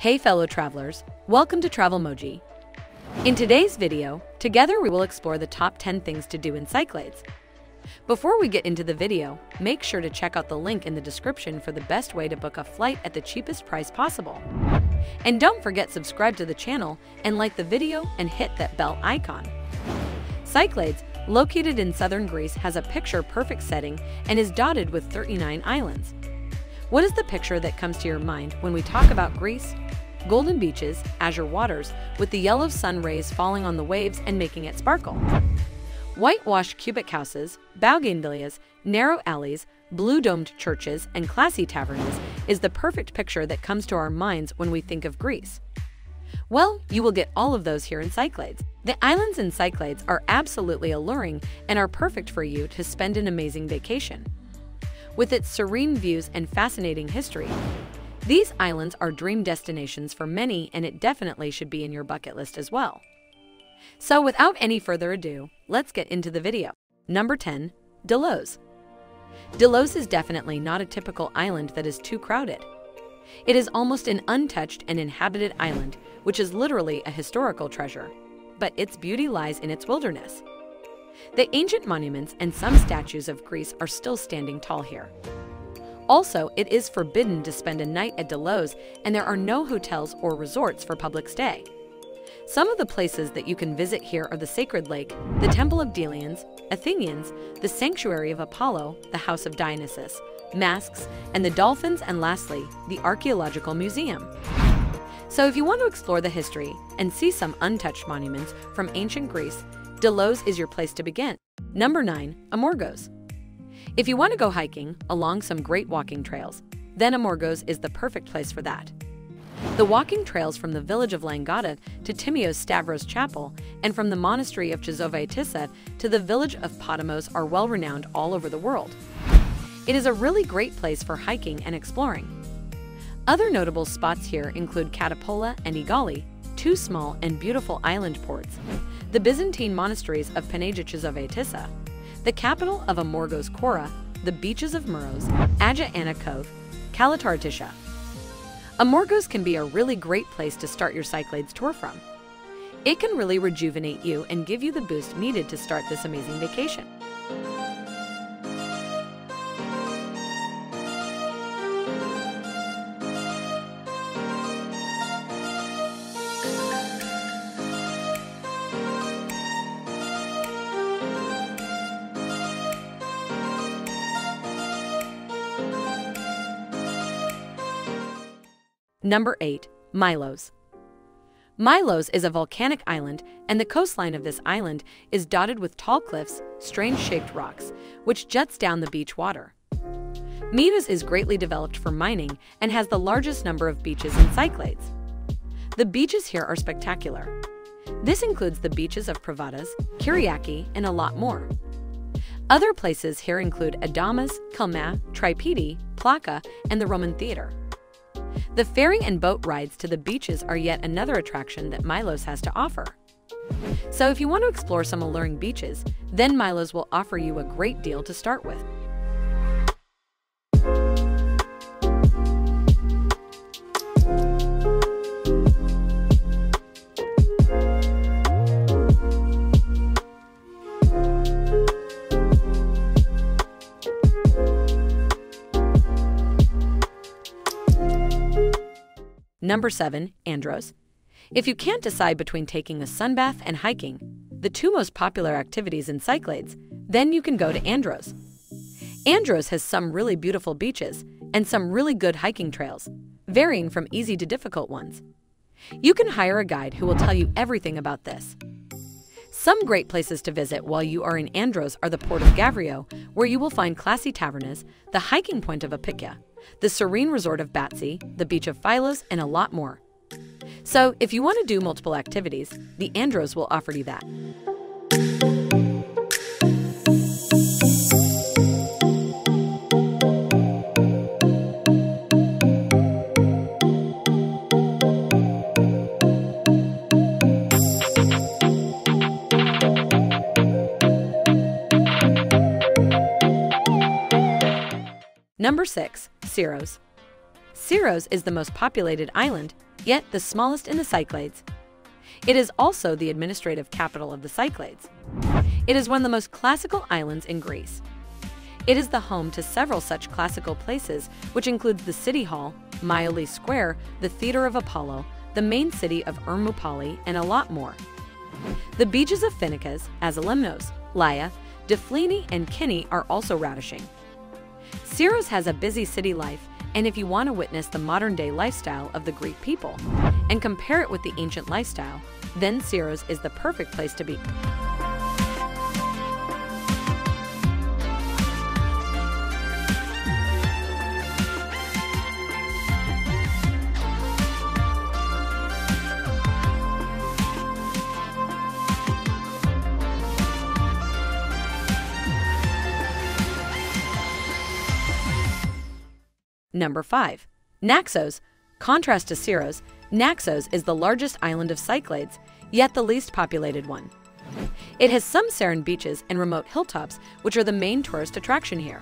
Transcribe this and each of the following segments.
Hey fellow travelers, welcome to Travelmoji. In today's video, together we will explore the top 10 things to do in Cyclades. Before we get into the video, make sure to check out the link in the description for the best way to book a flight at the cheapest price possible. And don't forget subscribe to the channel and like the video and hit that bell icon. Cyclades, located in southern Greece, has a picture-perfect setting and is dotted with 39 islands. What is the picture that comes to your mind when we talk about Greece? Golden beaches, azure waters, with the yellow sun rays falling on the waves and making it sparkle. Whitewashed cubic houses, bougainvilleas, narrow alleys, blue-domed churches, and classy taverns is the perfect picture that comes to our minds when we think of Greece. Well, you will get all of those here in Cyclades. The islands in Cyclades are absolutely alluring and are perfect for you to spend an amazing vacation with its serene views and fascinating history. These islands are dream destinations for many, and it definitely should be in your bucket list as well. So, without any further ado, let's get into the video. Number 10 Delos. Delos is definitely not a typical island that is too crowded. It is almost an untouched and inhabited island, which is literally a historical treasure. But its beauty lies in its wilderness. The ancient monuments and some statues of Greece are still standing tall here. Also, it is forbidden to spend a night at Delos, and there are no hotels or resorts for public stay. Some of the places that you can visit here are the Sacred Lake, the Temple of Delians, Athenians, the Sanctuary of Apollo, the House of Dionysus, Masks, and the Dolphins, and lastly, the Archaeological Museum. So if you want to explore the history and see some untouched monuments from ancient Greece, Delos is your place to begin. Number 9. Amorgos. If you want to go hiking along some great walking trails, then Amorgos is the perfect place for that. The walking trails from the village of Langata to Timios Stavros Chapel and from the monastery of Chizovaitissa to the village of Potamos are well renowned all over the world. It is a really great place for hiking and exploring. Other notable spots here include Katapola and Aegiali, two small and beautiful island ports, the Byzantine monasteries of Panagia the capital of Amorgos Chora, the beaches of Mouros, Agia Anna Cove. Amorgos can be a really great place to start your Cyclades tour from. It can really rejuvenate you and give you the boost needed to start this amazing vacation. Number 8. Milos. Milos is a volcanic island, and the coastline of this island is dotted with tall cliffs, strange-shaped rocks, which juts down the beach water. Milos is greatly developed for mining and has the largest number of beaches in Cyclades. The beaches here are spectacular. This includes the beaches of Provatas, Kiriaki, and a lot more. Other places here include Adamas, Kalma, Trypiti, Plaka, and the Roman Theater. The ferry and boat rides to the beaches are yet another attraction that Milos has to offer. So if you want to explore some alluring beaches, then Milos will offer you a great deal to start with. Number 7. Andros. If you can't decide between taking a sunbath and hiking, the two most popular activities in Cyclades, then you can go to Andros. Andros has some really beautiful beaches and some really good hiking trails, varying from easy to difficult ones. You can hire a guide who will tell you everything about this. Some great places to visit while you are in Andros are the port of Gavrio, where you will find classy tavernas, the hiking point of Apikya, the serene resort of Batsi, the beach of Philos, and a lot more. So, if you want to do multiple activities, the Andros will offer you that. Number 6. Syros. Syros is the most populated island, yet the smallest in the Cyclades. It is also the administrative capital of the Cyclades. It is one of the most classical islands in Greece. It is the home to several such classical places, which includes the City Hall, Miaouli Square, the Theater of Apollo, the main city of Ermoupoli, and a lot more. The beaches of Phoenikas, Azolimnos, Laia, Delfini, and Kini are also ravishing. Syros has a busy city life, and if you want to witness the modern day lifestyle of the Greek people and compare it with the ancient lifestyle, then Syros is the perfect place to be. Number 5. Naxos. Contrast to Syros, Naxos is the largest island of Cyclades, yet the least populated one. It has some serene beaches and remote hilltops, which are the main tourist attraction here.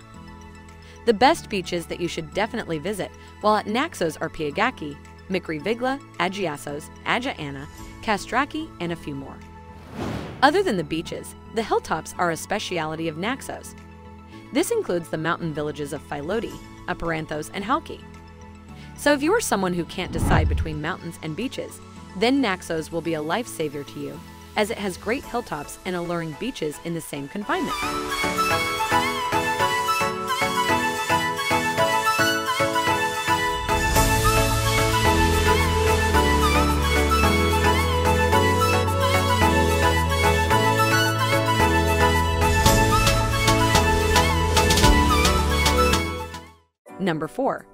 The best beaches that you should definitely visit while at Naxos are Pyrgaki, Mikrivigla, Agiasos, Agia Anna, Kastraki, and a few more. Other than the beaches, the hilltops are a speciality of Naxos. This includes the mountain villages of Philoti, Aperanthos, and Halki. So if you are someone who can't decide between mountains and beaches, then Naxos will be a lifesaver to you, as it has great hilltops and alluring beaches in the same confinement. Number 4.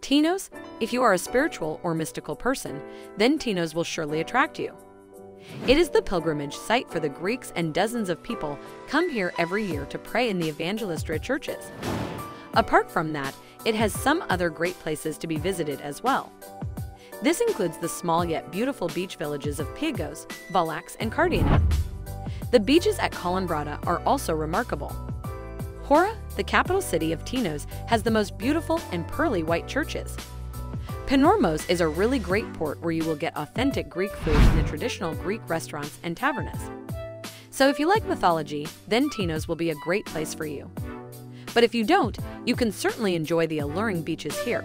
Tinos, if you are a spiritual or mystical person, then Tinos will surely attract you. It is the pilgrimage site for the Greeks, and dozens of people come here every year to pray in the Evangelistria churches. Apart from that, it has some other great places to be visited as well. This includes the small yet beautiful beach villages of Pyrgos, Volax, and Kardiani. The beaches at Kolymbithra are also remarkable. Hora, the capital city of Tinos, has the most beautiful and pearly white churches. Panormos is a really great port where you will get authentic Greek food in the traditional Greek restaurants and tavernas. So if you like mythology, then Tinos will be a great place for you. But if you don't, you can certainly enjoy the alluring beaches here.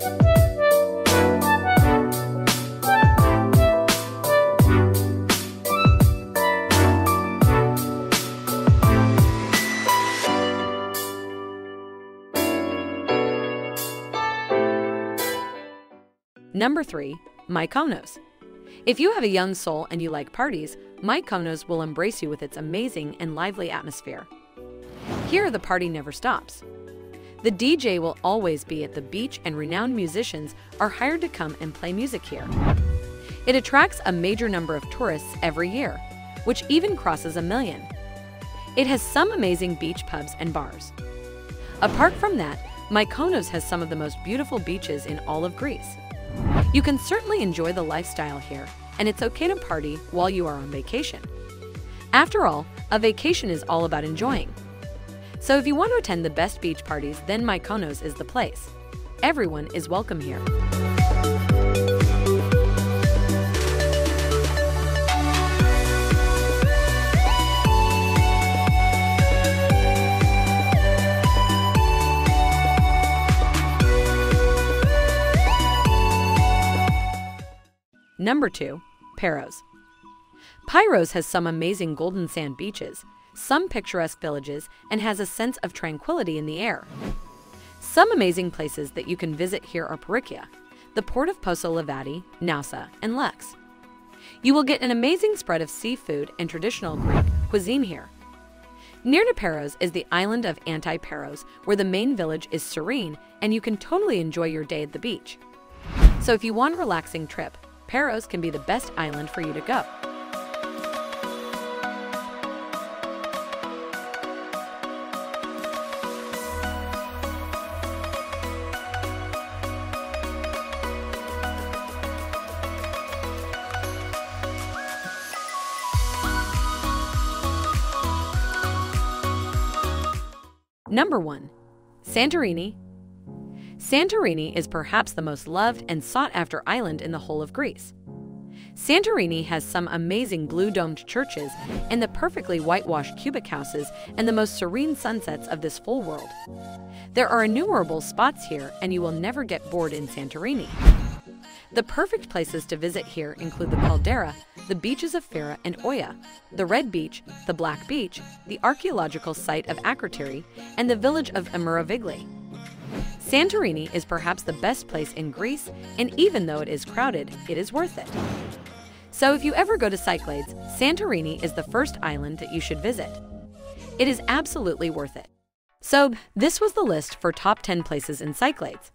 Number 3. Mykonos. If you have a young soul and you like parties, Mykonos will embrace you with its amazing and lively atmosphere. Here, the party never stops. The DJ will always be at the beach, and renowned musicians are hired to come and play music here. It attracts a major number of tourists every year, which even crosses a million. It has some amazing beach pubs and bars. Apart from that, Mykonos has some of the most beautiful beaches in all of Greece. You can certainly enjoy the lifestyle here, and it's okay to party while you are on vacation. After all, a vacation is all about enjoying. So if you want to attend the best beach parties, then Mykonos is the place. Everyone is welcome here. Number 2. Paros. Pyros has some amazing golden sand beaches, some picturesque villages, and has a sense of tranquility in the air. Some amazing places that you can visit here are Parikia, the port of Piso Livadi, Naoussa, and Lex. You will get an amazing spread of seafood and traditional Greek cuisine here. Near to Paros is the island of Antiparos, where the main village is serene and you can totally enjoy your day at the beach. So if you want a relaxing trip, Paros can be the best island for you to go. Number 1. Santorini. Santorini is perhaps the most loved and sought after island in the whole of Greece. Santorini has some amazing blue domed churches and the perfectly whitewashed cubic houses and the most serene sunsets of this full world. There are innumerable spots here, and you will never get bored in Santorini. The perfect places to visit here include the caldera, the beaches of Fira and Oia, the Red Beach, the Black Beach, the archaeological site of Akrotiri, and the village of Imerovigli. Santorini is perhaps the best place in Greece, and even though it is crowded, it is worth it. So if you ever go to Cyclades, Santorini is the first island that you should visit. It is absolutely worth it. So this was the list for top 10 places in Cyclades.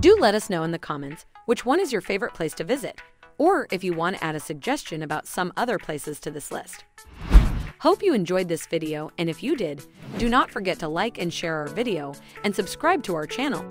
Do let us know in the comments which one is your favorite place to visit, or if you want to add a suggestion about some other places to this list. Hope you enjoyed this video, and if you did, do not forget to like and share our video and subscribe to our channel.